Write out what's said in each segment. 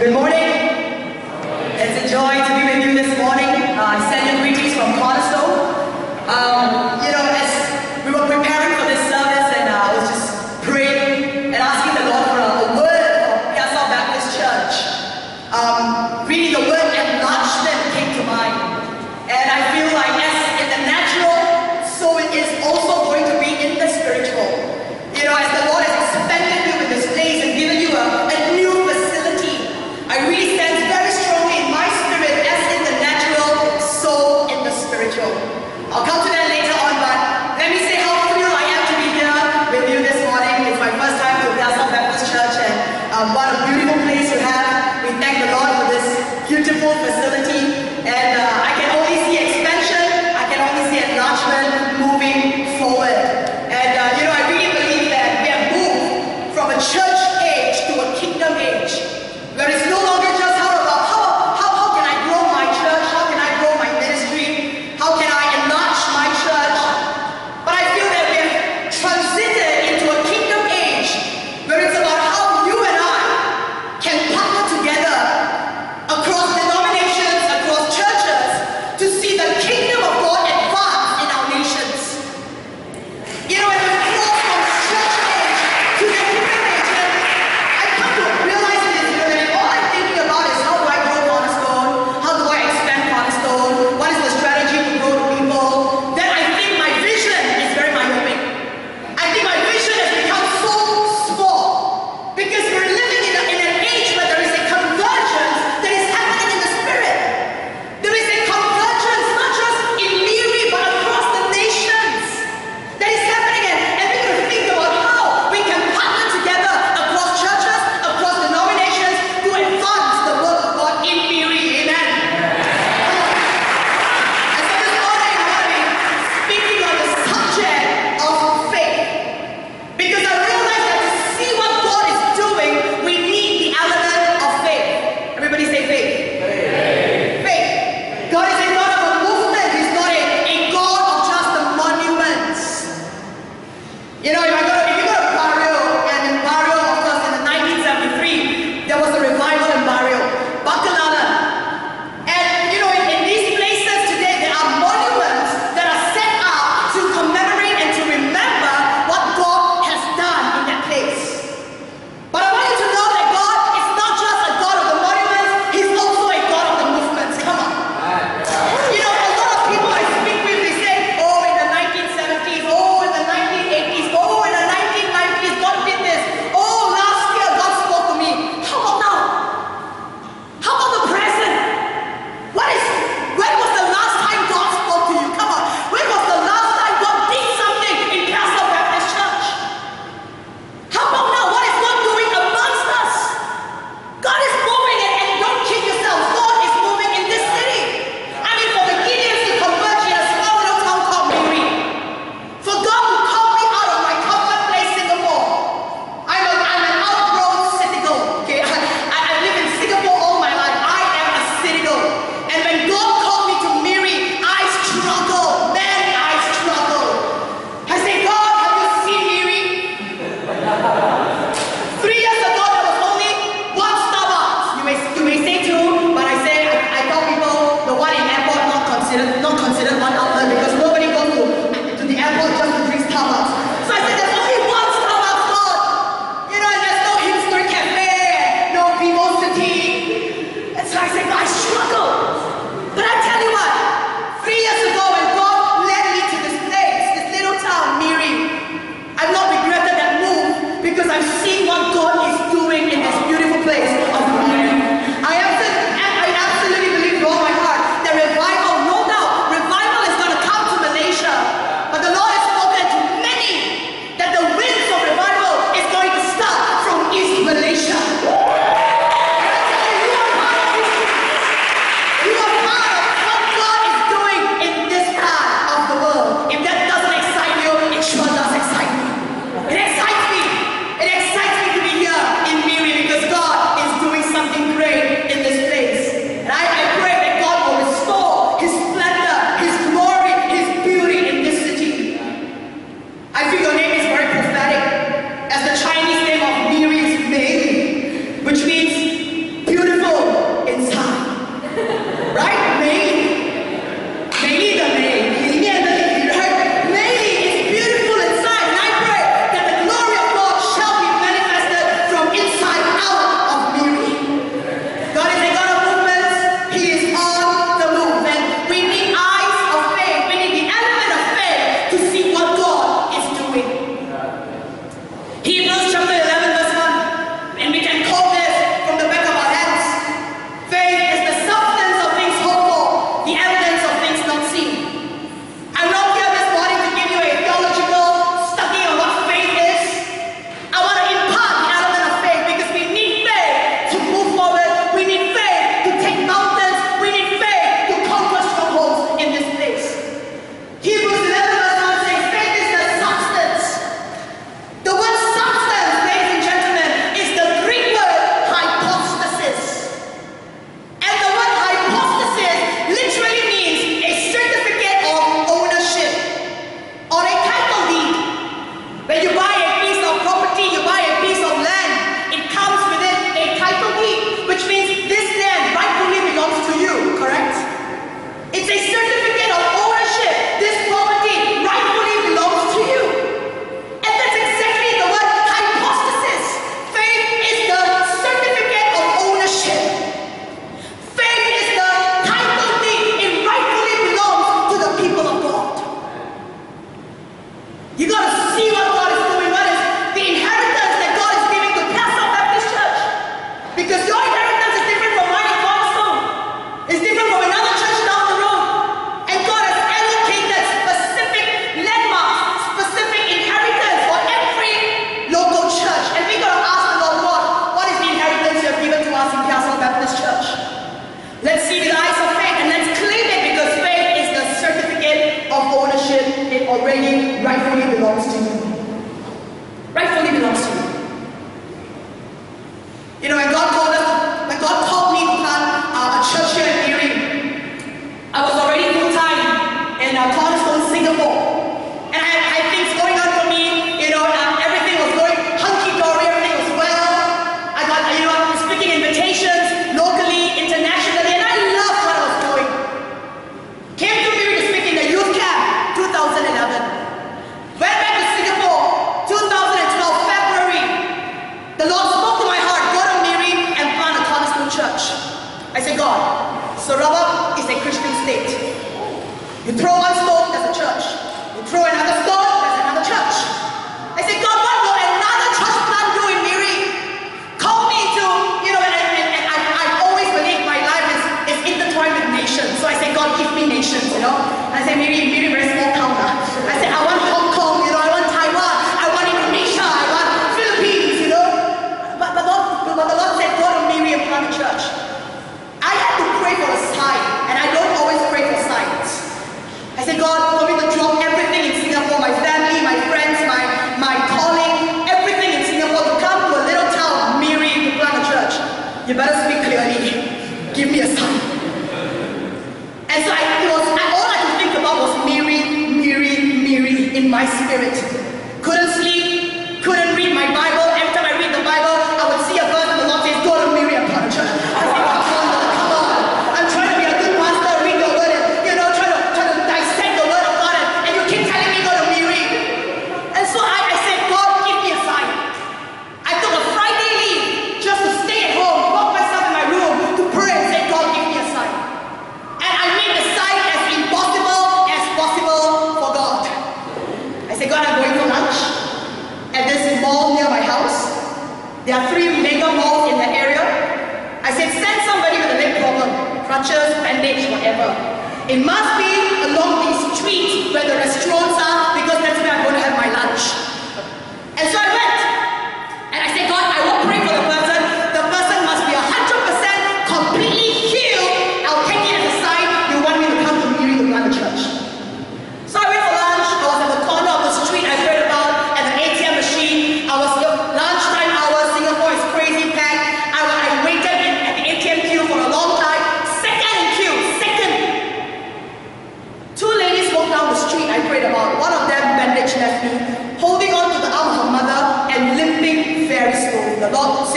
Good morning. It's a joy to be with you this morning. Uh, sending greetings from Cornerstone. Um,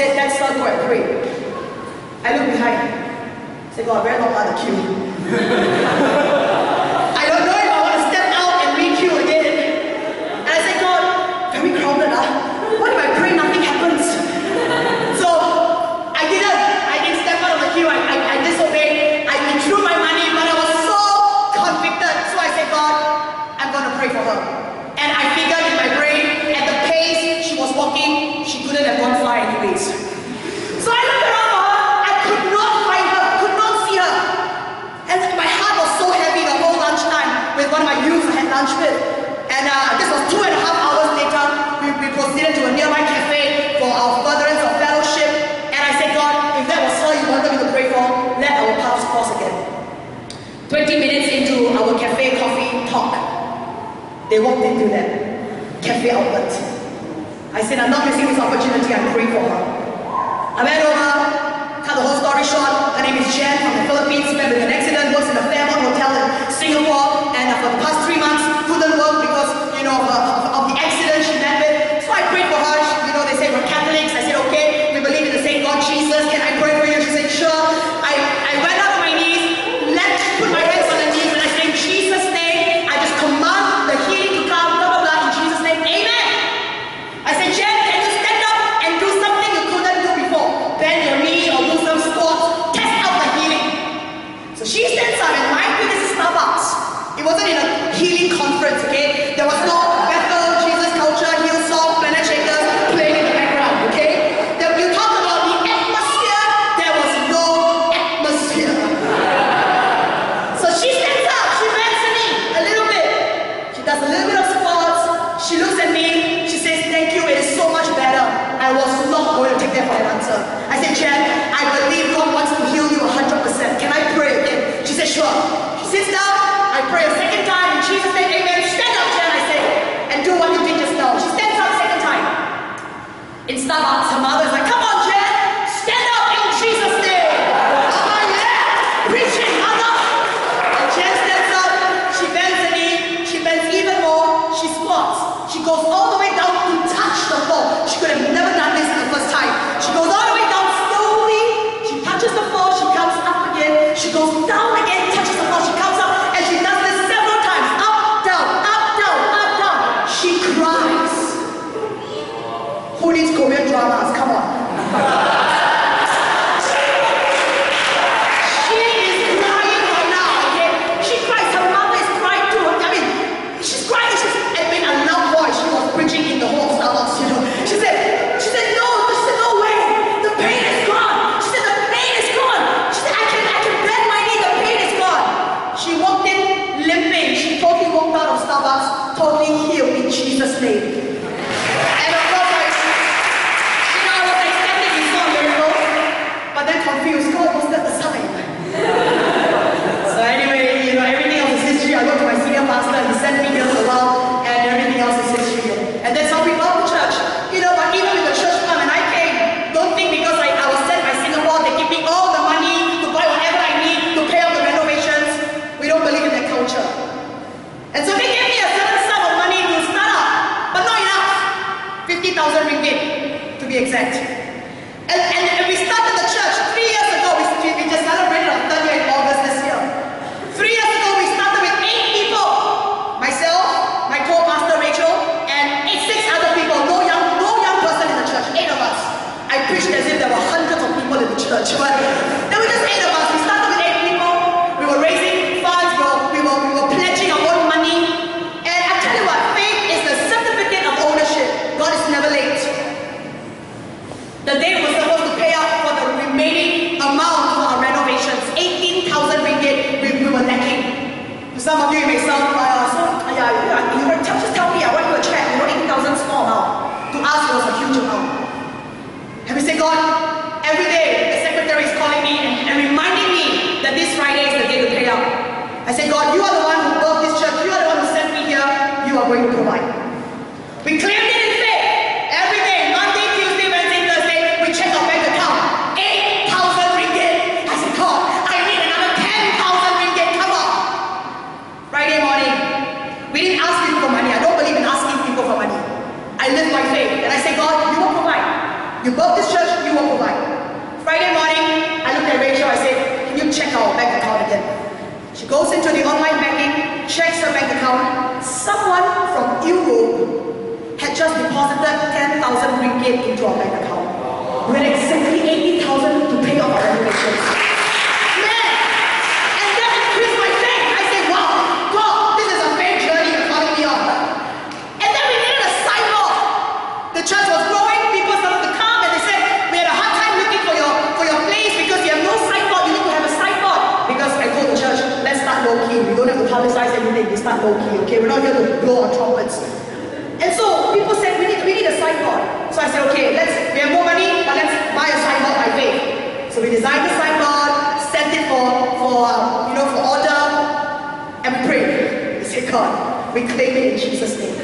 said, that son go and pray. I look behind. I said, God, very long while to queue. Minutes into our cafe coffee talk, they walked into that cafe outlet. I said, I'm not missing this opportunity, I'm praying for her. I went over, cut the whole story short. Her name is Jen from the Philippines, met with an accident, works in a Fairmont Hotel in Singapore, and for the past three months, couldn't work because, you know, of, of, of the accident. me, she says, thank you, it is so much better. I was not going to take that for an answer. I said, Jen, I believe God wants to heal you 100%. Can I pray again? She said, sure. She sits down, I pray a second time, in Jesus' name, amen. Stand up, Jen, I say, and do what you did just now. She stands up second time. In Starbucks, her mother is like, come to blow on trumpets. And so people said, we need, we need a signboard. So I said, okay, let's, we have more money, but let's buy a signboard by faith. So we designed the signboard, sent it for, for um, you know, for order, and pray. We said, God, we claim it in Jesus' name.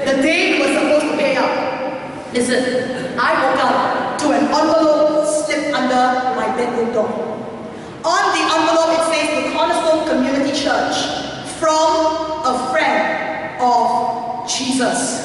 The day we were supposed to pay up, listen, I woke up to an envelope slipped under my bedroom door. On the envelope, it says the Cornerstone Community Church from Jesus.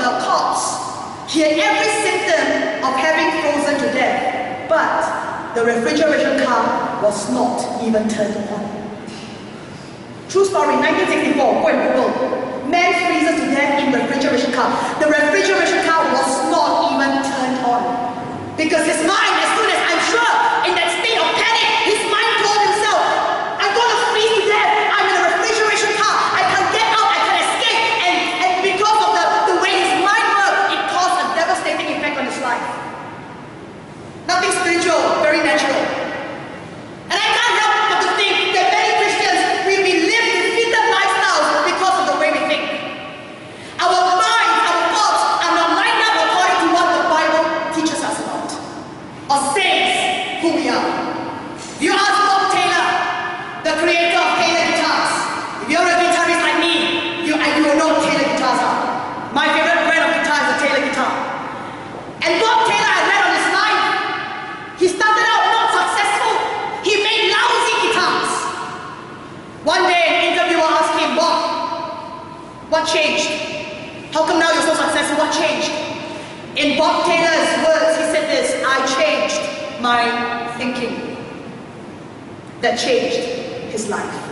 a corpse. Here, every symptom of having frozen to death, but the refrigeration car was not even turned on. True story, 1964, go and Google. Man freezes to death in refrigeration car. The refrigeration car was not even turned on. Because his mind, as soon as I'm sure, my thinking that changed his life.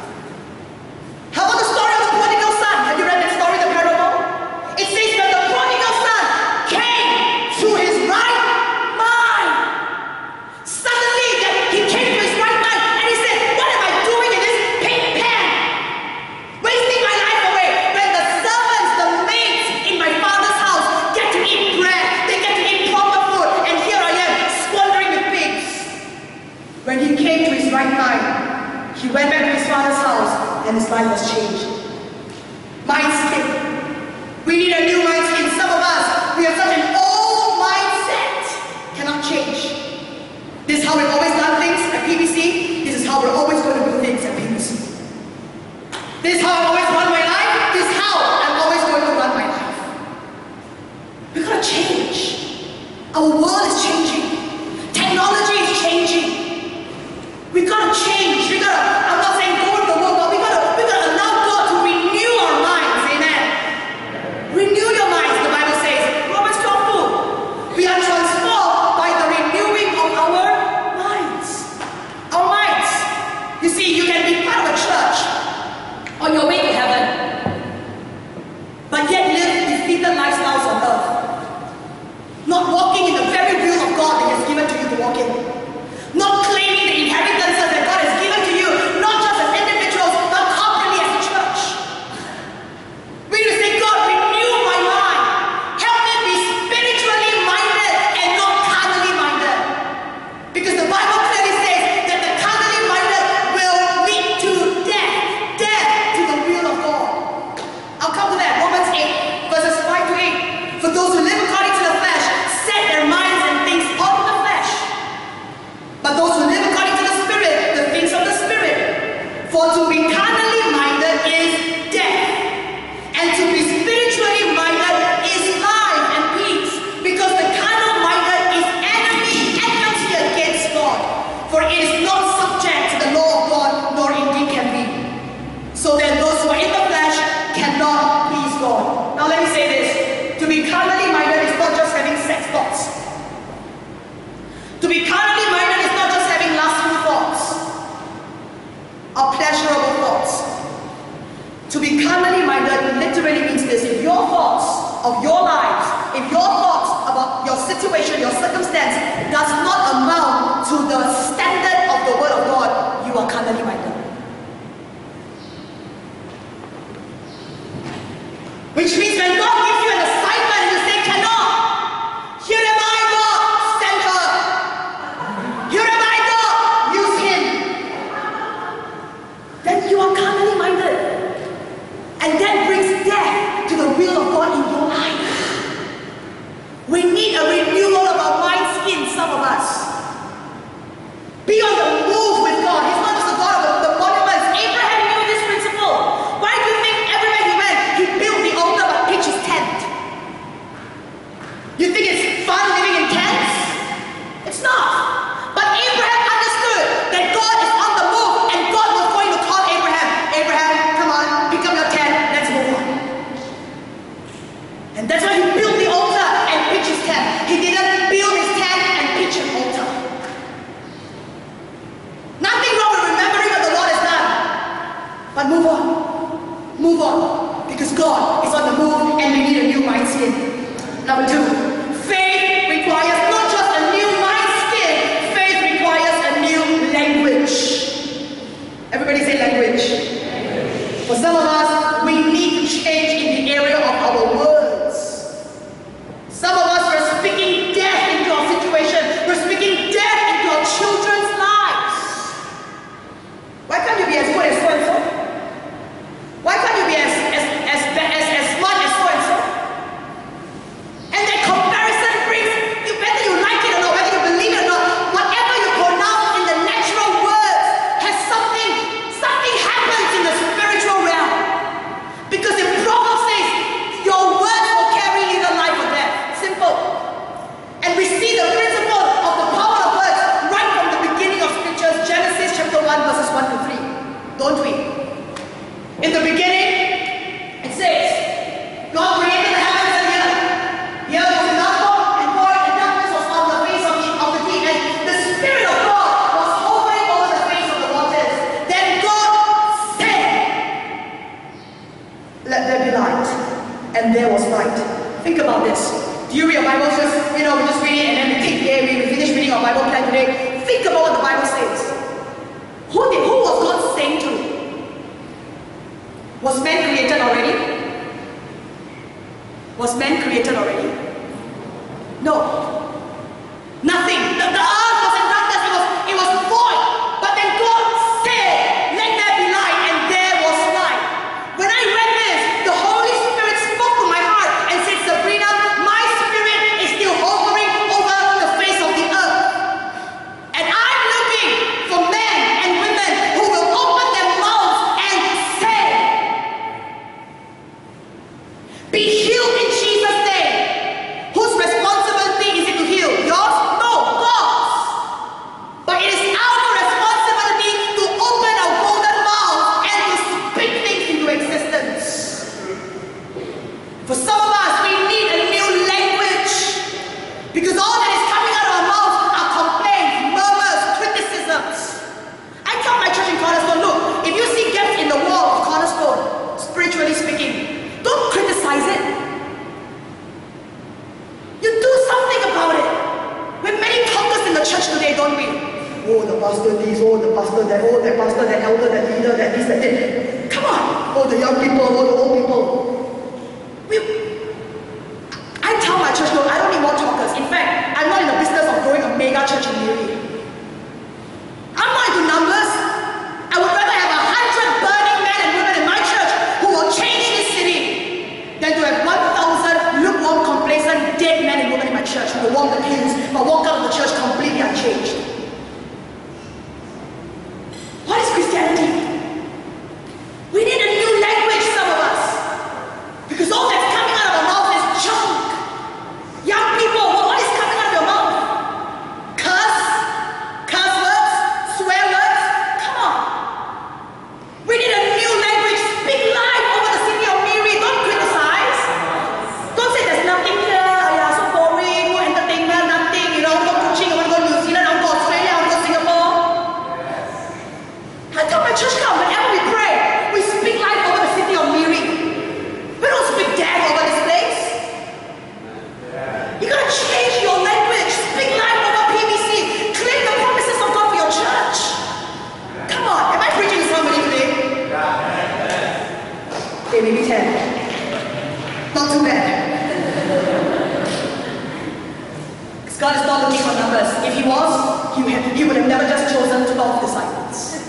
If he was, he, he would have never just chosen 12 disciples.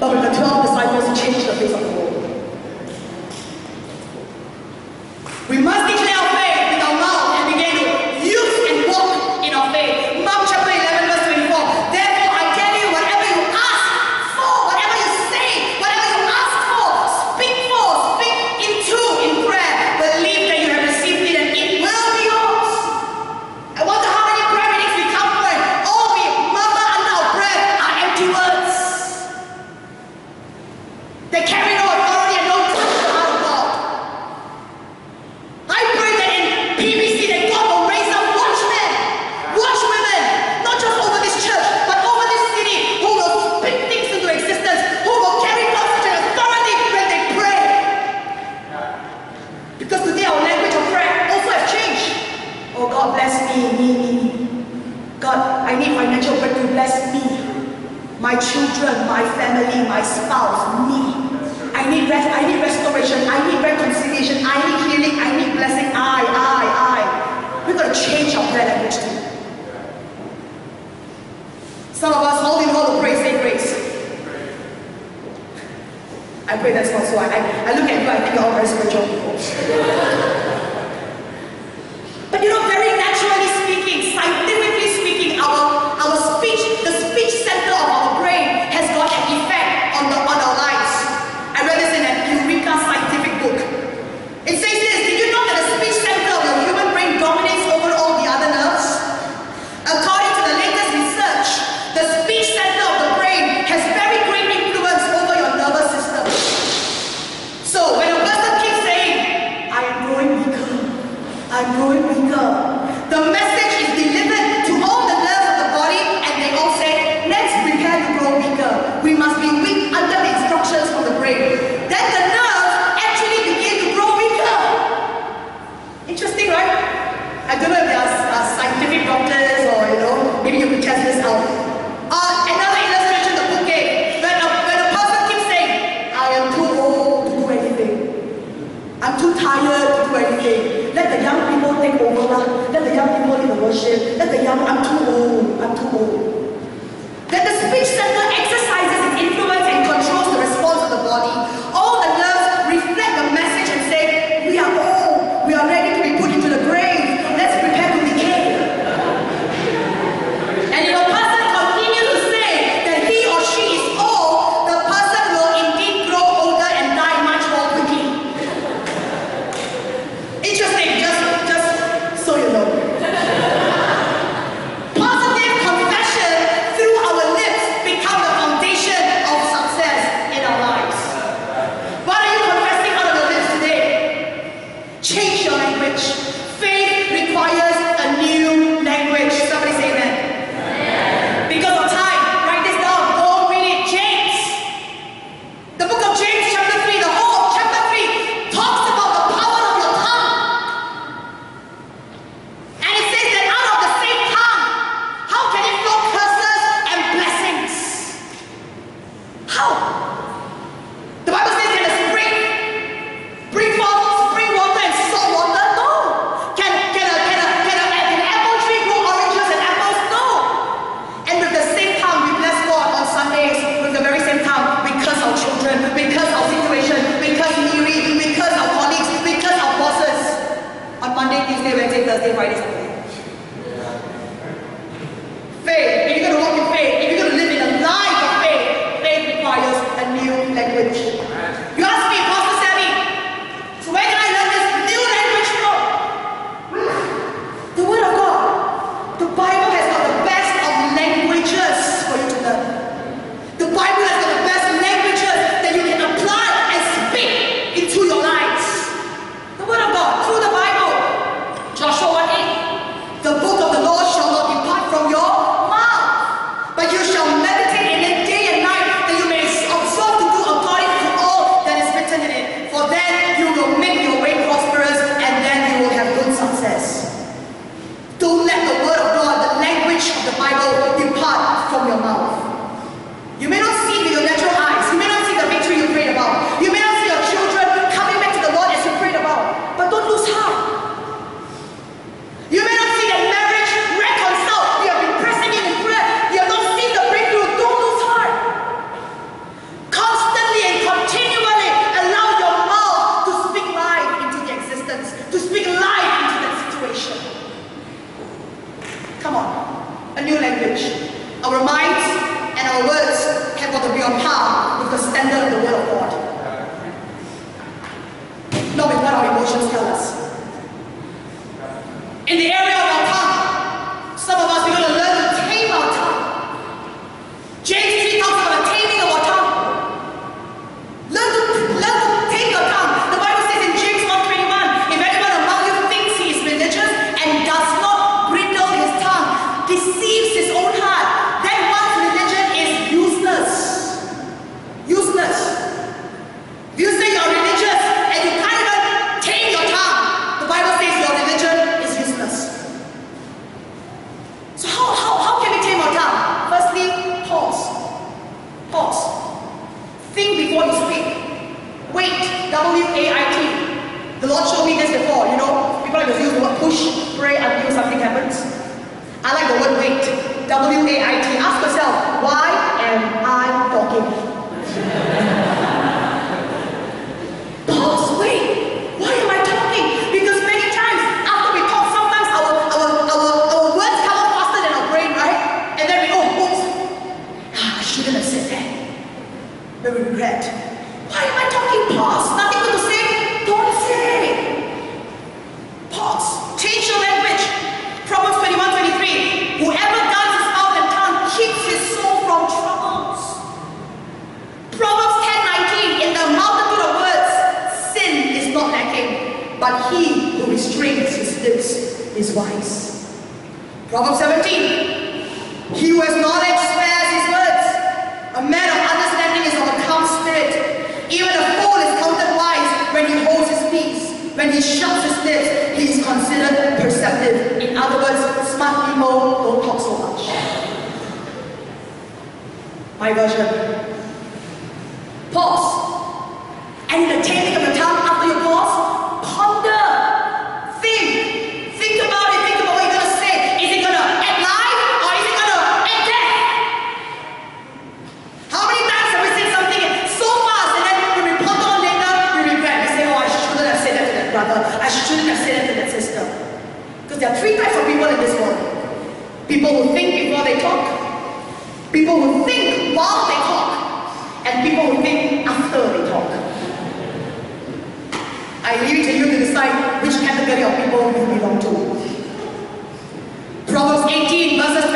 But with the 12 disciples, he changed the face of the world. a good girl. The message 너무 아프고 아프고. Those us, they write I leave it to you to decide which category of people you belong to. Proverbs 18 verses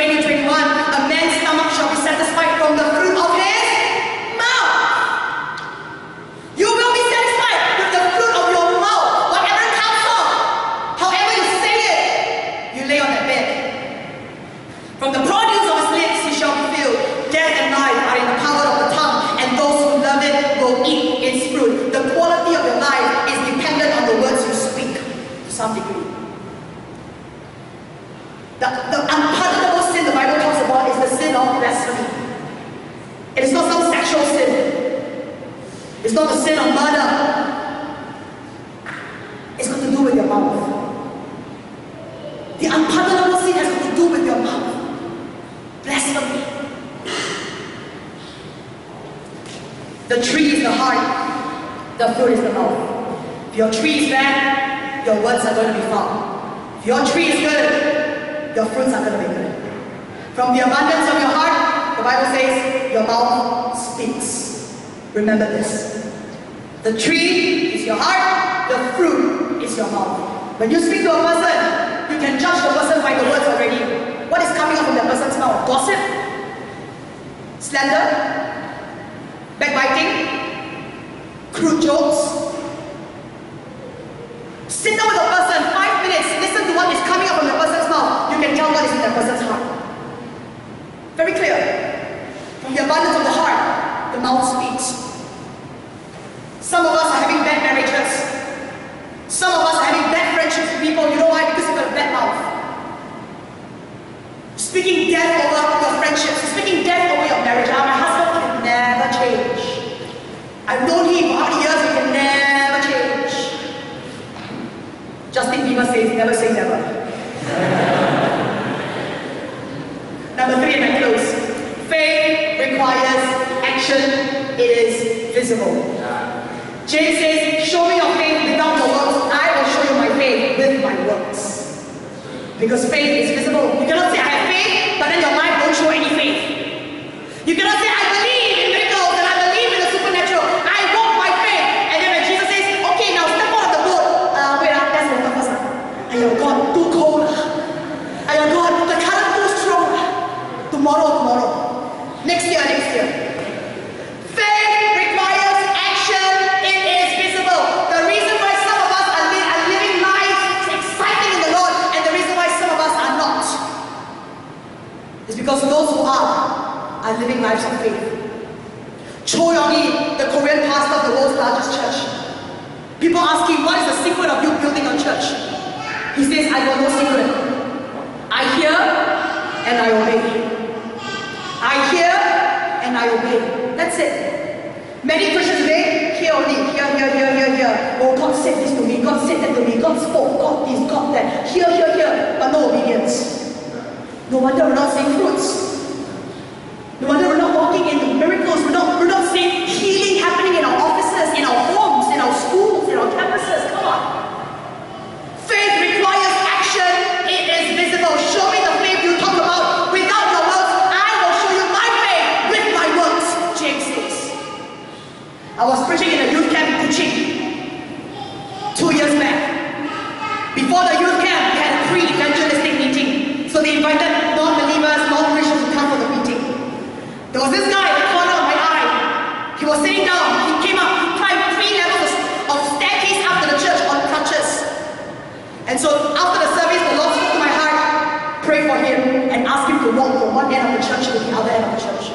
If your tree is bad, your words are going to be foul. If your tree is good, your fruits are going to be good. From the abundance of your heart, the Bible says, your mouth speaks. Remember this. The tree is your heart, the fruit is your mouth. When you speak to a person, you can judge the person by the words already. What is coming out from that person's mouth? Gossip? Slander? Backbiting? Crude jokes? Sit down with a person, five minutes, listen to what is coming out from the person's mouth. You can tell what is in that person's heart. Very clear. From the abundance of the heart, the mouth speaks. Some of us are having bad marriages. Some of us are having bad friendships with people. You know why? Because you've got a bad mouth. Speaking death over your friendships, speaking death over your marriage. Ah, my husband can never change. I've known him for how many years, he can never change. Justin Bieber says, never say never. Number three, and I close. Faith requires action. It is visible. James says, show me your faith without your works. I will show you my faith with my works. Because faith is visible. You cannot say, I have faith, but then your life won't show any faith. You cannot say, I believe in miracles and I believe in the supernatural. I walk by faith. And then when Jesus says, okay, now step out of the boat. Uh, wait, uh, that's water first. Uh. Ayo, God, too cold. Ayo, God, the current too strong. Tomorrow, tomorrow. Next year, next year. Faith requires action. It is visible. The reason why some of us are, li- are living lives exciting in the Lord, and the reason why some of us are not, is because those who are are living lives of faith. Cho Yong-gi, the Korean pastor of the world's largest church. People ask him, what is the secret of you building a church? He says, I got no secret. I hear and I obey. I hear and I obey. That's it. Many Christians today hear only, hear, hear, hear, hear, hear. Oh, God said this to me, God said that to me, God spoke, God this, God that. Hear, hear, hear, but no obedience. No wonder we're not seeing fruits. No wonder we're walking in miracles. We're not, we're not seeing healing happening in our offices, in our homes, in our schools, in our campuses. Come on. Faith requires action. It is visible. Show me the faith you talk about. Without your works, I will show you my faith with my works. James. I was preaching in a youth camp preaching two years back. Before the youth camp, we had a pre-evangelistic meeting. So they invited non-believers, non-Christians to come for the meeting. Was this guy in the corner of my eye. He was sitting down. He came up. He climbed three levels of staircase up to the church on crutches. And so after the service, the Lord spoke to my heart, pray for him, and ask him to walk from one end of the church to the other end of the church.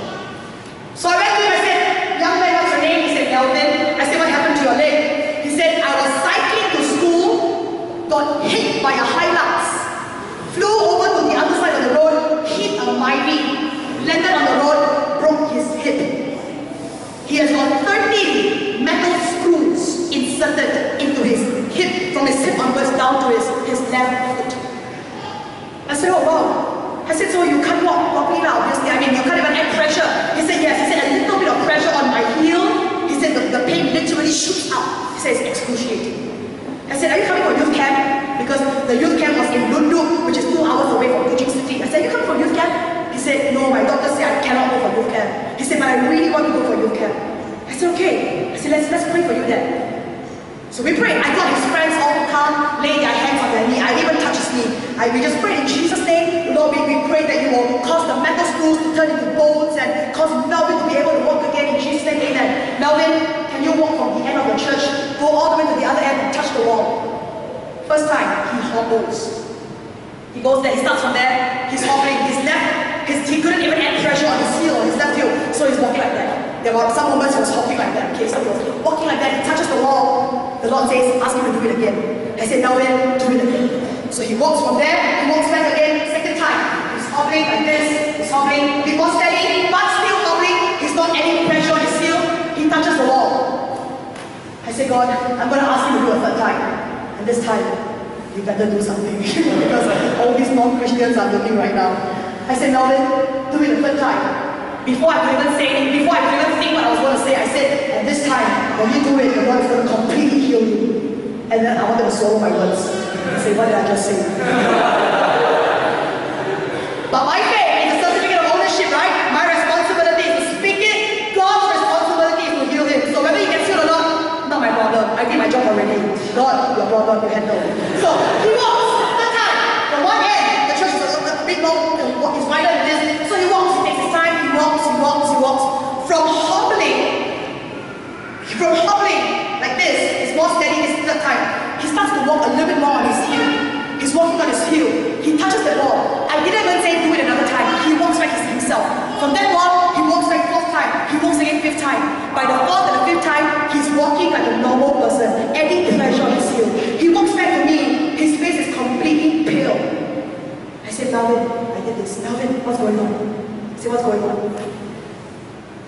So I went to him and said, Young man, what's your name? He said, Melvin. I said, What happened to your leg? He said, I was cycling to school, got hit by a Hilux, flew over to the other side of the road, hit a Myvi, landed on the road, broke his hip. He has got 13 metal screws inserted into his hip, from his hip onwards down to his, his left foot. I said, oh wow. I said, so you can't walk properly now, obviously. I mean, you can't even add pressure. He said, yes. He said, a little bit of pressure on my heel. He said, the, the pain literally shoots out. He said, it's excruciating. I said, are you coming from youth camp? Because the youth camp was in Lundu, which is two hours away from Kuching City. I said, you coming from youth camp? He said, no, my doctor said I cannot go for youth camp. He said, but I really want to go for youth camp. I said, okay. I said, let's, let's pray for you then. So we prayed. I got his friends all come, lay their hands on their knee. I even touch his knee. I, we just prayed in Jesus' name. Lord, we, we pray that you will cause the metal screws to turn into bones and cause Melvin to be able to walk again in Jesus' name. Amen. Melvin, can you walk from the end of the church, go all the way to the other end and touch the wall? First time, he hobbles. He goes there, he starts from there, he's hobbling, his left, his, he couldn't even add pressure on his heel, on his left heel, so he's walking like that. There were some moments he was hopping like that, okay, so he was walking like that, he touches the wall, the Lord says, ask him to do it again. I said, now do it again. So he walks from there, he walks back again, second time. He's hobbling like this, he's hobbling, a more steady, but still hobbling, he's not any pressure his heel, he touches the wall. I say, God, I'm going to ask you to do a third time. And this time, you better do something because all these non-Christians are looking right now. I said, Melvin, do it a third time. Before I could even say, before I could even think what I was going to say, I said, and this time, when you do it, the Lord is going to completely heal you. And then I want them to swallow my words. Say, what did I just say? but my faith is a certificate of ownership, right? My responsibility is to speak it. God's responsibility is to heal him. So whether he gets healed or not, not my problem. I did my job already. God, your problem, you handle. So he walks that time. From one end, the church is a, a bit more, uh, is wider than this. So he walks, he takes his time, he walks, he walks, he walks. From hobbling, from hobbling like this, it's more steady third time. He starts to walk a little bit more on his heel. He's walking on his heel. He touches the wall. I didn't even say do it another time. He walks back himself. From that wall, he walks back fourth time. He walks again fifth time. By the fourth and the fifth time, he's walking like a normal person, adding pleasure on his heel. He walks back to me. His face is completely pale. I said, Melvin, I did this. Melvin, what's going on? I said, what's going on?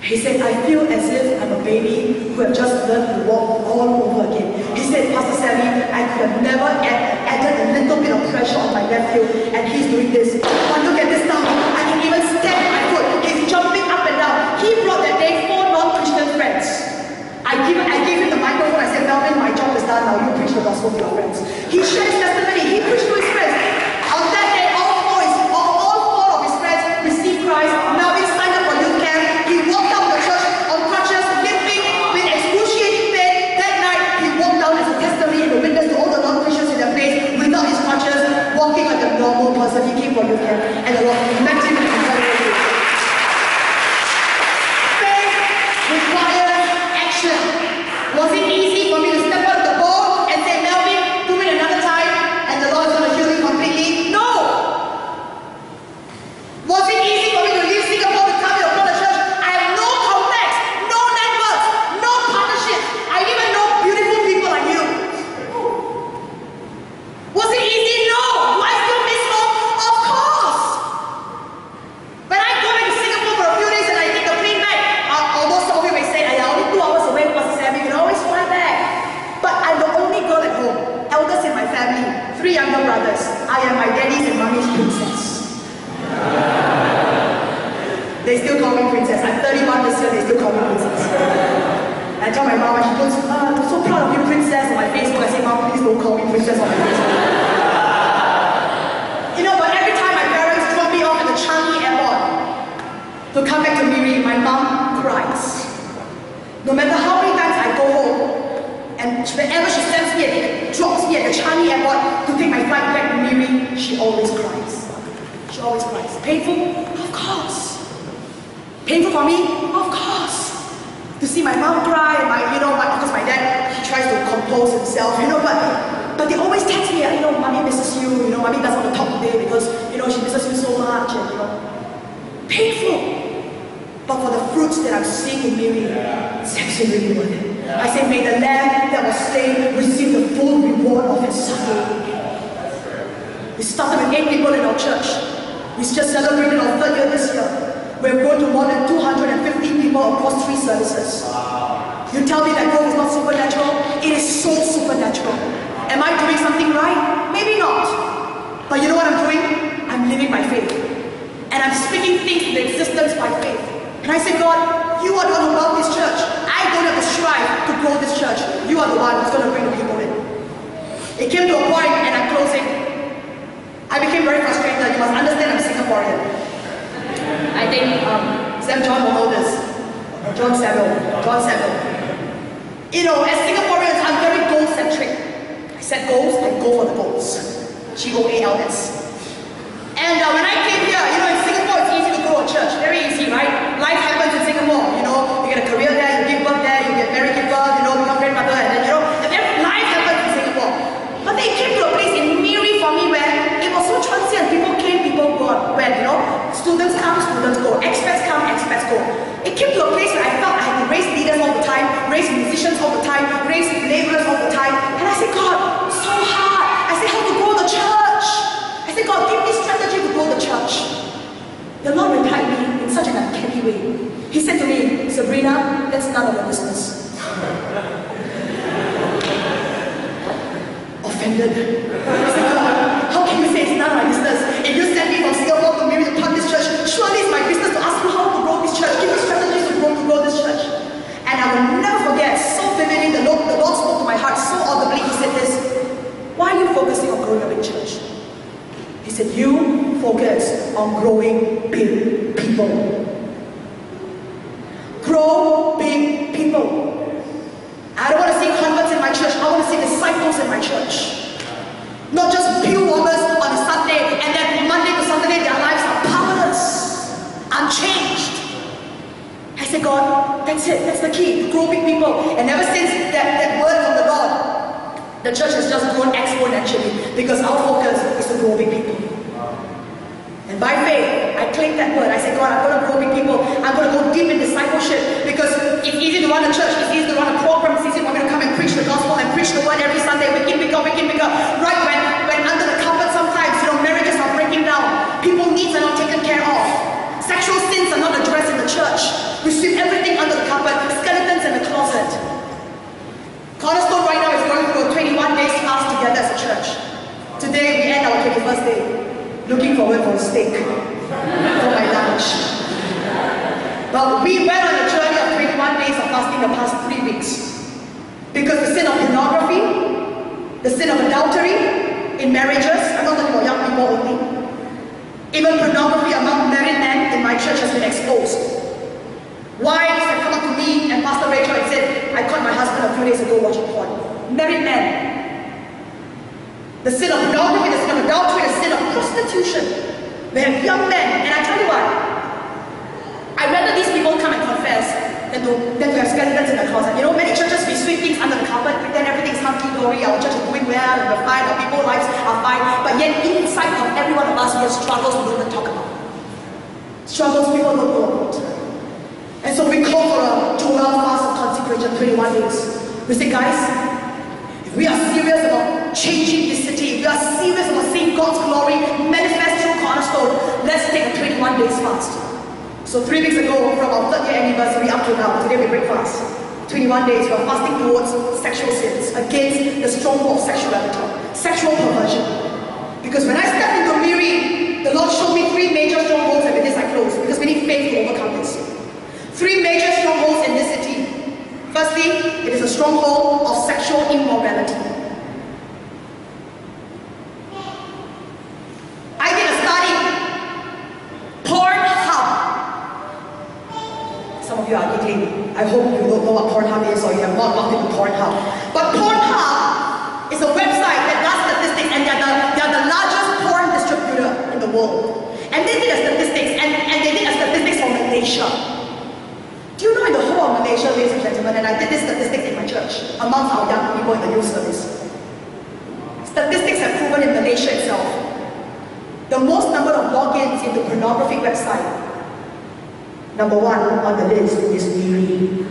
He said, I feel as if I'm a baby who have just learned to walk all over again. Said, Pastor Sammy, I could have never add, added a little bit of pressure on my nephew, and he's doing this. But look at this now. I can even stand my foot. He's jumping up and down. He brought that day four non-Christian friends. I give, I gave him the microphone. I said, Melvin, my job is done now. You preach the gospel to your friends. He shared his testimony. He preached Sam John this. John Samuel. John Samuel. You know, as Singaporeans, I'm very goal-centric. I set goals, I go for the goals. G-O-A-L-S. And uh, when I came here, you know, in Singapore, it's easy to grow a church. Very easy, right? Life happens in Singapore. You know, you get a career there, you give birth there, you get married, give birth, you know, become grandmother, and then, you know, and then life happens in Singapore. But they came to a place in Miri for me where it was so transient. People came, people gone. When, you know, students come, students go. Expats It came to a place where I felt I had to raise leaders all the time, raise musicians all the time, raise laborers all the time. And I said, God, it's so hard. I said, how to grow the church? I said, God, give me strategy to grow the church. The Lord replied me in such an uncanny way. He said to me, Sabrina, that's none of your business. offended. Said, how can you say it's none of my business? If you send me from Singapore to Miri to plant this church, surely it's my business to ask you how to grow this church. Give me strategies to grow, to grow this church. And I will never forget, so vividly, the Lord, the Lord spoke to my heart so audibly. He said this, why are you focusing on growing a big church? He said, you focus on growing big people. Grow big people. I don't want to see converts in my church. I want to see disciples in my church. Not just pew warmers on a Sunday and then Monday to Sunday their lives are powerless, unchanged. I said, God, that's it. That's the key. Grow big people. And ever since that, that word from the Lord, the church has just grown exponentially because our focus is to grow big people. And by faith, I claim that word. I say, God, I'm going to grow big people. I'm going to go deep in discipleship because it's easy to run a church. It's easy to run a program. It's easy for me to come and preach the gospel and preach the word every Sunday. We can bigger, we can bigger. Right under the carpet sometimes, you know, marriages are breaking down. People's needs are not taken care of. Sexual sins are not addressed in the church. We sweep everything under the carpet. Skeletons in the closet. Cornerstone right now is going through a 21 days fast together as a church. Today we end our 21st day. Looking forward for a steak for my lunch. But we went on a journey of 21 days of fasting the past three weeks. Because the sin of pornography, the sin of adultery in marriages, I'm not talking about young people only. Even pornography among married men in my church has been exposed. Wives have come up to me and Pastor Rachel and said, I caught my husband a few days ago watching porn. Married men. The sin of pornography, the sin of adultery, the sin of prostitution. We have young men, and I tell you what, I'd rather these people come and confess than to, than to have skeletons in the closet. You know, many churches we sweep things under the carpet, pretend everything's hunky-dory, our church is doing well, and we're fine, our people's lives are fine, but yet inside of every one of us we have struggles we don't even talk about. Struggles people don't know about. And so we call for a 12 fast of consecration, 21 days. We say, guys, if we are changing this city, we are serious about seeing God's glory manifest through Cornerstone, let's take a 21 days fast. So three weeks ago, from our third year anniversary up to now, today we break fast. 21 days, we are fasting towards sexual sins, against the stronghold of sexuality, sexual perversion. Because when I stepped into Miri, the Lord showed me three major strongholds, and with this I close, because we need faith to overcome this. Three major strongholds in this city. Firstly, it is a stronghold of sexual immorality. I did a study. Pornhub. Some of you are. I hope you don't know what Pornhub is or you have not logged into Pornhub. But Pornhub is a website that does statistics and they're the, they're the largest porn distributor in the world. And they did a statistics and, and they did a statistics for Malaysia. Do you know in the whole of Malaysia, ladies and gentlemen, and I did this statistics in my church amongst our young people in the youth service. Statistics have proven in Malaysia itself, the most number of logins into pornography website, number one on the list is Miri.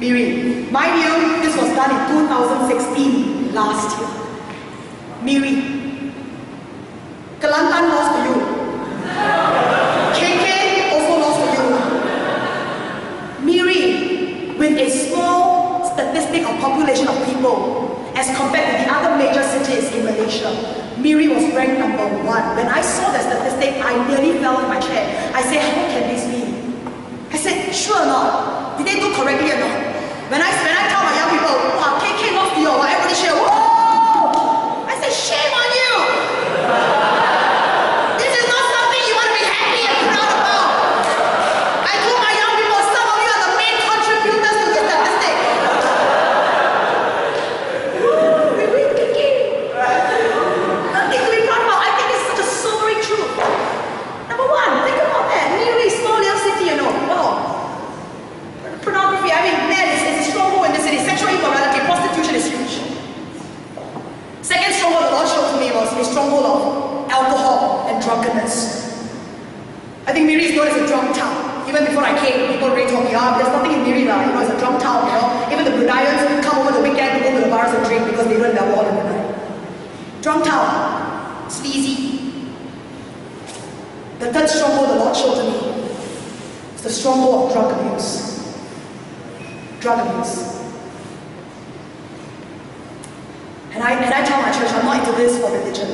Miri. Mind you, this was done in 2016, last year. Miri. Kelantan lost to you. KK also lost to you. Miri, with a small statistic of population of people as compared to the other major cities in Malaysia, Miri was ranked number one. When I saw the statistic, I nearly fell in my chair. I said, how can this be? I said, sure or not? Did they do correctly or not? When I, when I tell my young people, wow, KK lost to you, everybody share, whoa! I said, shame on you! This is not something you want to be happy and proud about. I told my young people, some of you are the main contributors to this statistic. Woo, we win, Kiki. Nothing to be proud about. I think this is such a sobering truth. Number one, think about that. Miri, small little city, you know. Wow. Pornography, I mean, man, it's, it's a stronghold in the city. Sexual immorality, prostitution is huge. Second stronghold the Lord showed to me was a stronghold of alcohol and drunkenness. I think Miri is known as a drunk town. Even before I came, people already told me, ah, there's nothing in Miri now. You know, it's a drunk town, you know. Even the Bruneians come over the weekend to go to the bars and drink because they learn their wall in Brunei. Drunk town. Sleazy. The third stronghold the Lord showed to me is the stronghold of drug abuse. Drug abuse. I, and I tell my church, For religion.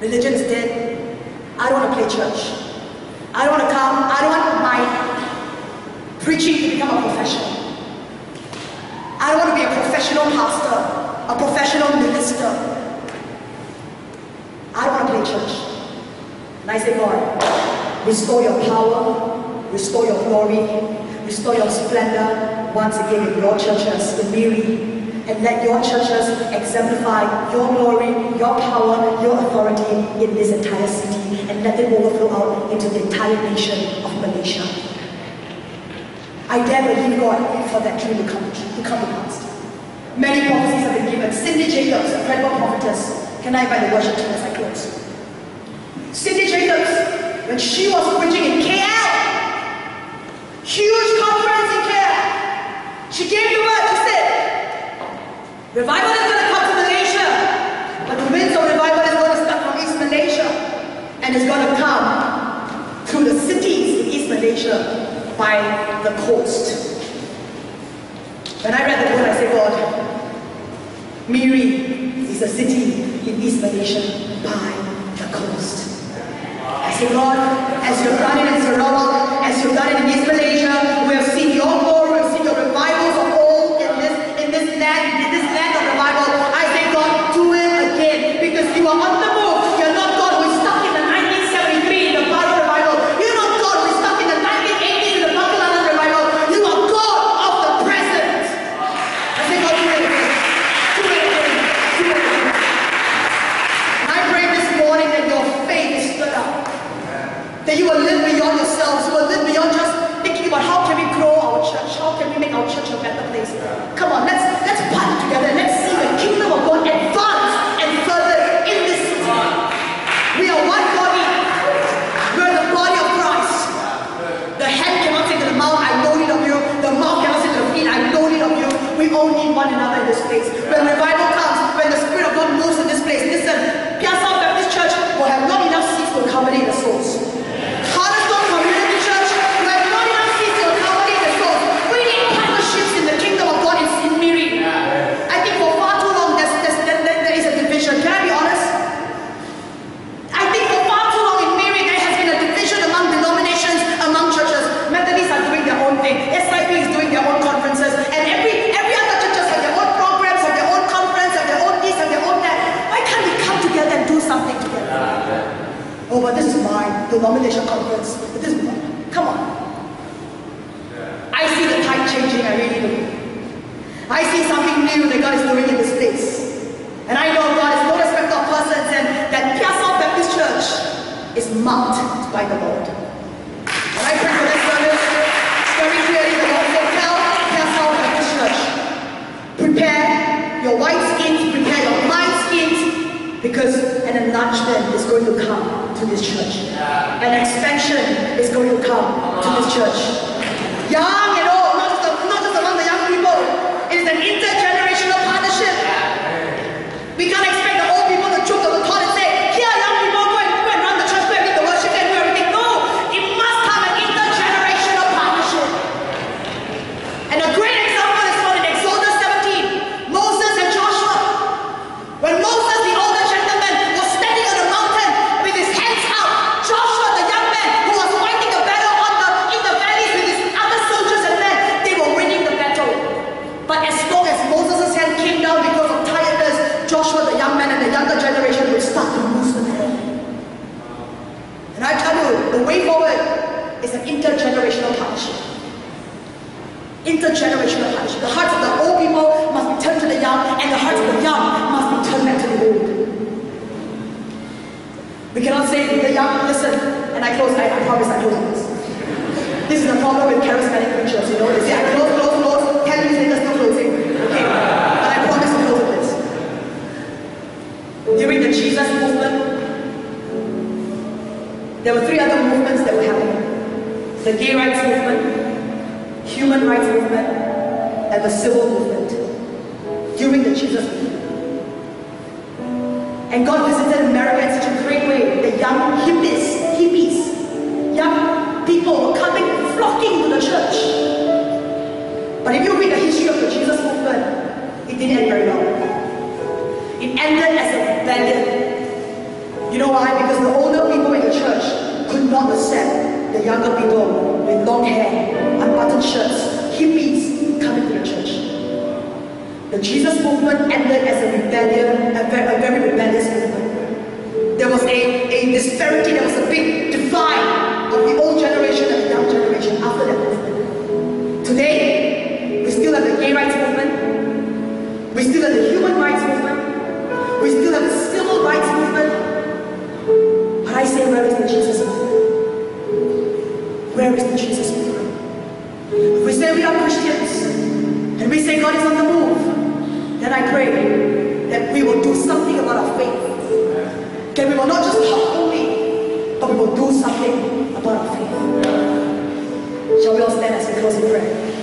Religion is dead. I don't want to play church. I don't want to come, I don't want my preaching to become a profession. I don't want to be a professional pastor, a professional minister. I don't want to play church. And I say, Lord, restore your power, restore your glory, restore your splendor once again in your churches, in Miri, and let your churches exemplify your glory, your power, your authority in this entire city, and let it overflow out into the entire nation of Malaysia. I dare believe God for that dream to come, to come to pass. Many prophecies have been given. Cindy Jacobs, a credible prophetess. Can I invite the worship team as I close? Cindy Jacobs, when she was preaching in KL, huge conference in KL, she gave the word, Revival is going to come to Malaysia, but the winds of revival is going to start from East Malaysia and it's going to come through the cities in East Malaysia by the coast. When I read the book, I said, God, Miri is a city in East Malaysia by the coast. I said, God, as you've done it in Sarawak, as you've done it in East way forward is an intergenerational partnership. Intergenerational partnership. The hearts of the old people must be turned to the young, and the hearts of the young must be turned back to the old. We cannot say to the young, listen, and I close, I, I promise I close this. This is the problem with charismatic preachers, you know. They say, I close, close, close, 10 minutes later, still closing. Okay, but I promise to close this. During the Jesus movement, there were three other movements that were happening. The gay rights movement, human rights movement, and the civil movement during the Jesus movement. And God visited America in such a great way. The young hippies, hippies, young people were coming, flocking to the church. But if you read the history of the Jesus movement, it didn't end very well. It ended as a rebellion. You know why? Because the older people in the church could not accept the younger people with long hair, and unbuttoned shirts, hippies coming to the church. The Jesus movement ended as a rebellion, a very, a very rebellious movement. There was a, a disparity, there was a big divide of the old generation and the young generation after that movement. Today, we still have the gay rights movement, we still have the human rights movement, we still have the civil rights movement. But I say, where is the Jesus movement? Where is Jesus movement? If we say we are Christians, and we say God is on the move, then I pray that we will do something about our faith. That we will not just talk only, but we will do something about our faith. Shall we all stand as we close in prayer?